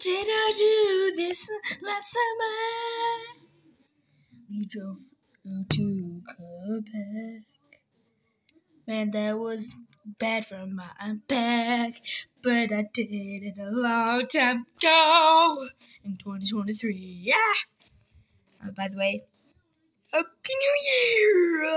did I do this last summer? We drove to Quebec. Man, that was bad for my back, but I did it a long time ago in 2023. Yeah. Uh, by the way, Happy New Year!